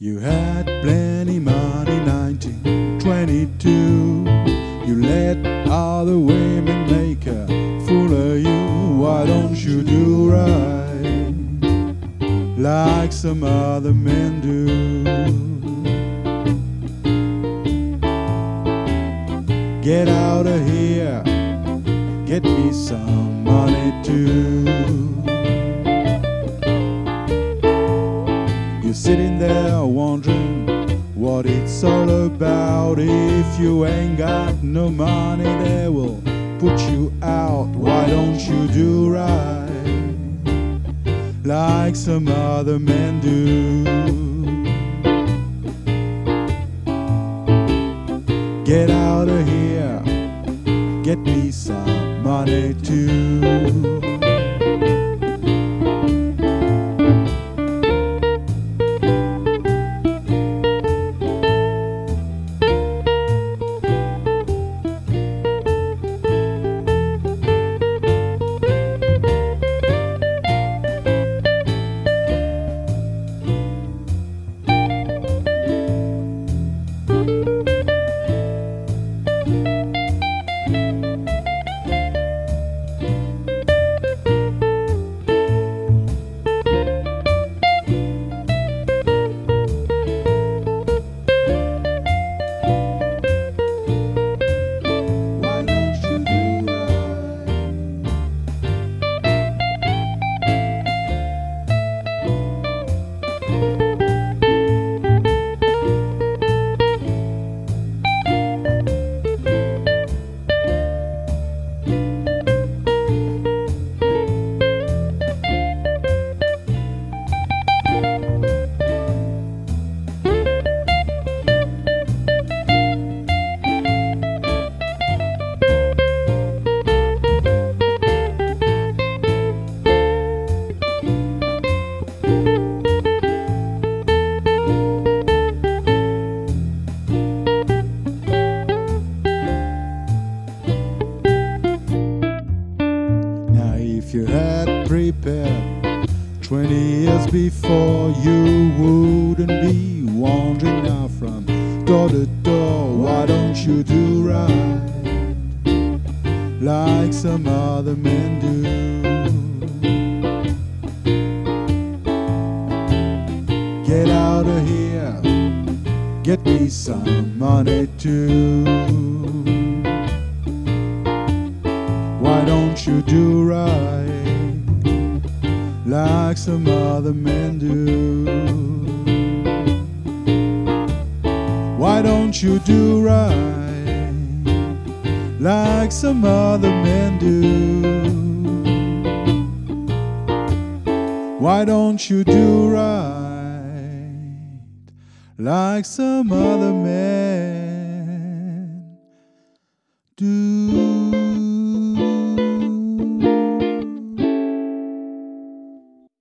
You had plenty money 1922. You let other women make a fool of you. Why don't you do right like some other men do? Get out of here, get me some money too. You're sitting there wondering what it's all about. If you ain't got no money, they will put you out. Why don't you do right like some other men do? Get out of here, get me some money too. You had prepared 20 years before, you wouldn't be wandering now from door to door. Why don't you do right like some other men do? Get out of here, get me some money too. Don't you do right like some other men do? Why don't you do right like some other men do? Why don't you do right like some other men do?